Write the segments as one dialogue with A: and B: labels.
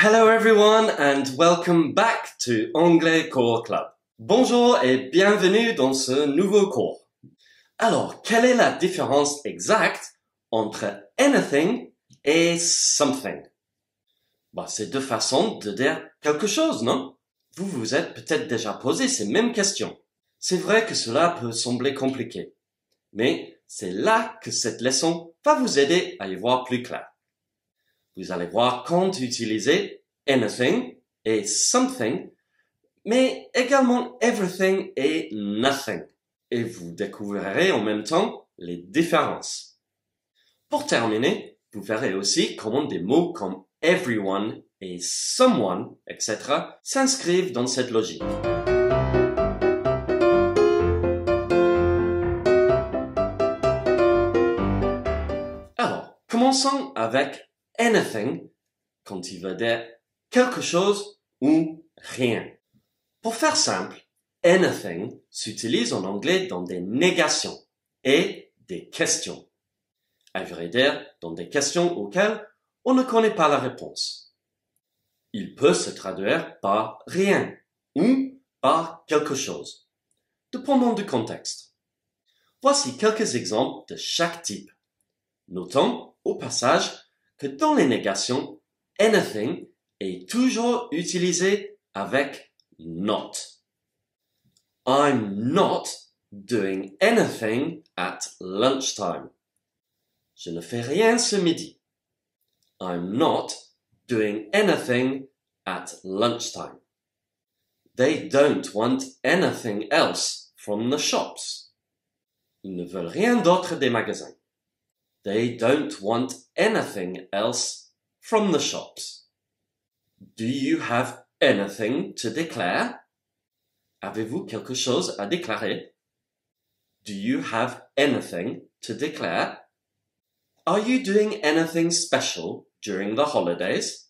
A: Hello everyone and welcome back to Anglais Core Club. Bonjour et bienvenue dans ce nouveau cours. Alors, quelle est la différence exacte entre anything et something? Bah, c'est deux façons de dire quelque chose, non? Vous vous êtes peut-être déjà posé ces mêmes questions. C'est vrai que cela peut sembler compliqué. Mais c'est là que cette leçon va vous aider à y voir plus clair. Vous allez voir quand utiliser anything et something, mais également everything et nothing. Et vous découvrirez en même temps les différences. Pour terminer, vous verrez aussi comment des mots comme everyone et someone, etc., s'inscrivent dans cette logique. Alors, commençons avec anything quand il veut dire quelque chose ou rien. Pour faire simple, anything s'utilise en anglais dans des négations et des questions. À vrai dire, dans des questions auxquelles on ne connaît pas la réponse. Il peut se traduire par rien ou par quelque chose, dépendant du contexte. Voici quelques exemples de chaque type. Notons au passage que dans les négations, anything est toujours utilisé avec not. I'm not doing anything at lunchtime. Je ne fais rien ce midi. I'm not doing anything at lunchtime. They don't want anything else from the shops. Ils ne veulent rien d'autre des magasins. They don't want anything else from the shops. Do you have anything to declare? Avez-vous quelque chose à déclarer? Do you have anything to declare? Are you doing anything special during the holidays?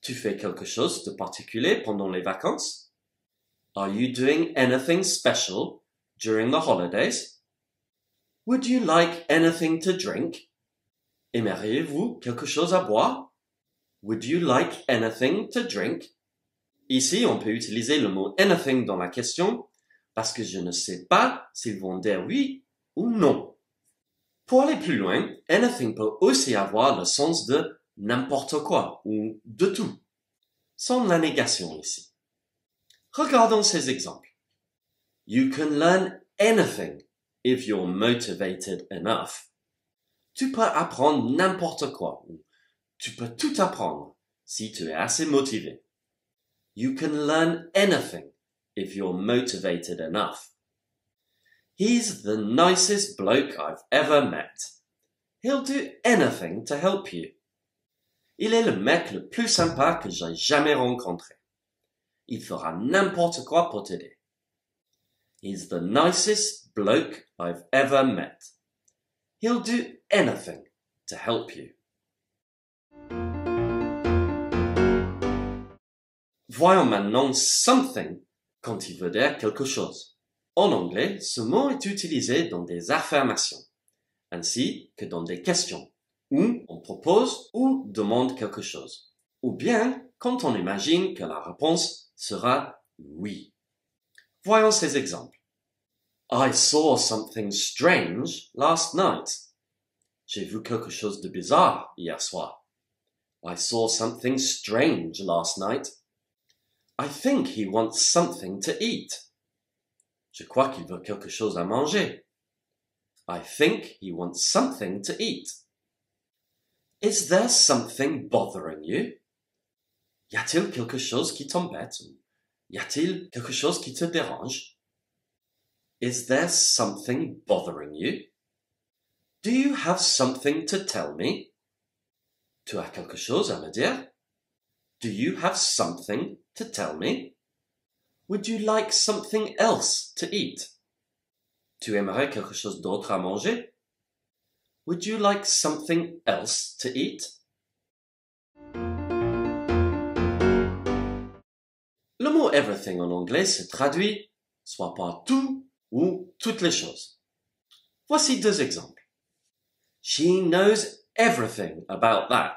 A: Tu fais quelque chose de particulier pendant les vacances? Are you doing anything special during the holidays? Would you like anything to drink? Aimeriez-vous quelque chose à boire? Would you like anything to drink? Ici, on peut utiliser le mot anything dans la question parce que je ne sais pas s'ils vont dire oui ou non. Pour aller plus loin, anything peut aussi avoir le sens de n'importe quoi ou de tout, sans la négation ici. Regardons ces exemples. You can learn anything if you're motivated enough. Tu peux apprendre n'importe quoi tu peux tout apprendre si tu es assez motivé. You can learn anything if you're motivated enough. He's the nicest bloke I've ever met. He'll do anything to help you. Il est le mec le plus sympa que j'ai jamais rencontré. Il fera n'importe quoi pour t'aider. He's the nicest bloke I've ever met. He'll do anything to help you. Voyons maintenant something quand il veut dire quelque chose. En anglais, ce mot est utilisé dans des affirmations, ainsi que dans des questions, où on propose ou demande quelque chose, ou bien quand on imagine que la réponse sera oui. Voyons ces exemples. I saw something strange last night. J'ai vu quelque chose de bizarre hier soir. I saw something strange last night. I think he wants something to eat. Je crois qu'il veut quelque chose à manger. I think he wants something to eat. Is there something bothering you? Y a-t-il quelque chose qui t'embête? Y a-t-il quelque chose qui te dérange? Is there something bothering you? Do you have something to tell me? Tu as quelque chose à me dire? Do you have something to tell me? Would you like something else to eat? Tu aimerais quelque chose d'autre à manger? Would you like something else to eat? Le mot everything en anglais se traduit soit par tout ou toutes les choses. Voici deux exemples. She knows everything about that.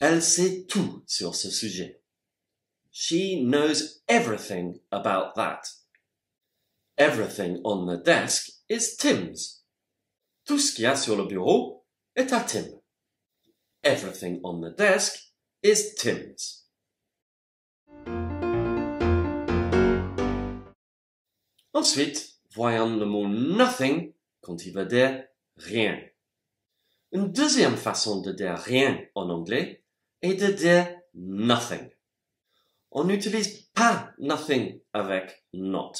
A: Elle sait tout sur ce sujet. She knows everything about that. Everything on the desk is Tim's. Tout ce qu'il y a sur le bureau est à Tim. Everything on the desk is Tim's. Ensuite, voyons le mot nothing quand il veut dire rien. Une deuxième façon de dire rien en anglais est de dire nothing. On n'utilise pas nothing avec not.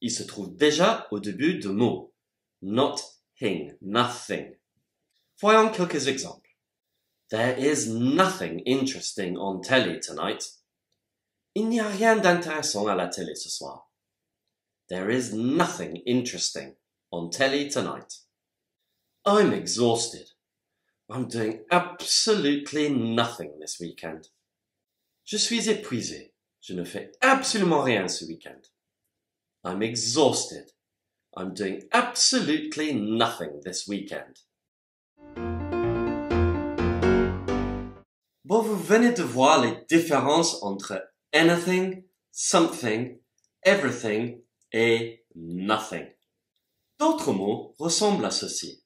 A: Il se trouve déjà au début du mot. Not hing, nothing. Voyons quelques exemples. There is nothing interesting on telly tonight. Il n'y a rien d'intéressant à la télé ce soir. There is nothing interesting on telly tonight. I'm exhausted. I'm doing absolutely nothing this weekend. Je suis épuisé. Je ne fais absolument rien ce week-end. I'm exhausted. I'm doing absolutely nothing this weekend. Bon, vous venez de voir les différences entre anything, something, everything et nothing. D'autres mots ressemblent à ceci.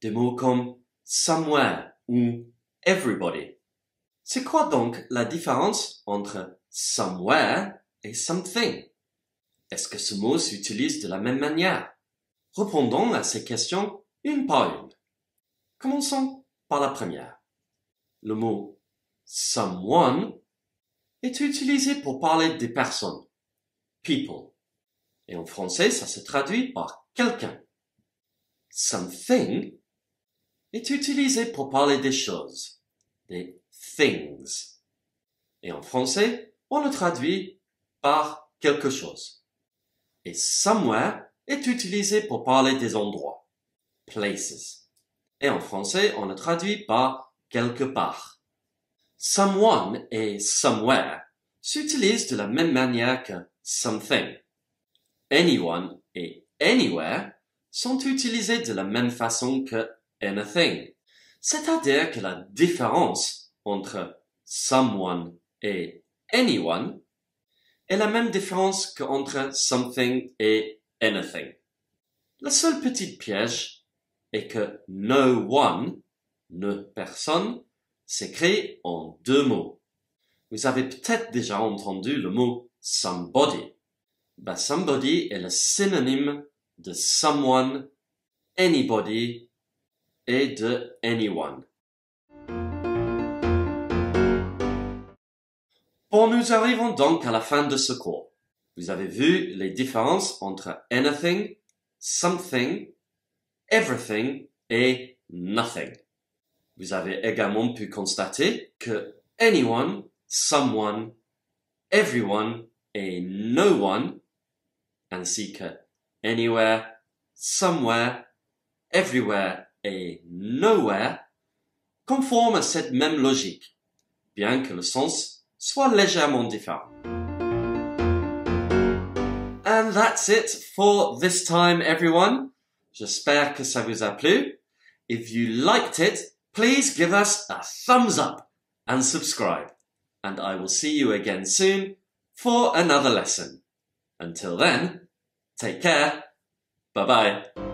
A: Des mots comme somewhere ou everybody. C'est quoi donc la différence entre somewhere et something? Est-ce que ce mot s'utilise de la même manière? Répondons à ces questions une par une. Commençons par la première. Le mot someone est utilisé pour parler des personnes, people. Et en français, ça se traduit par quelqu'un. Something est utilisé pour parler des choses, des things. Et en français, on le traduit par quelque chose. Et somewhere est utilisé pour parler des endroits, places. Et en français, on le traduit par quelque part. Someone et somewhere s'utilisent de la même manière que something. Anyone et anywhere sont utilisés de la même façon que anything. C'est-à-dire que la différence entre someone et anyone est la même différence qu'entre something et anything. La seule petite piège est que no one, ne personne, s'écrit en deux mots. Vous avez peut-être déjà entendu le mot somebody. Bah, somebody est le synonyme de someone, anybody et de anyone. Bon, nous arrivons donc à la fin de ce cours. Vous avez vu les différences entre anything, something, everything et nothing. Vous avez également pu constater que anyone, someone, everyone et no one, ainsi que anywhere, somewhere, everywhere et nowhere, conforment à cette même logique, bien que le sens soit légèrement différent. And that's it for this time, everyone. J'espère que ça vous a plu. If you liked it, please give us a thumbs up and subscribe. And I will see you again soon for another lesson. Until then, take care. Bye bye.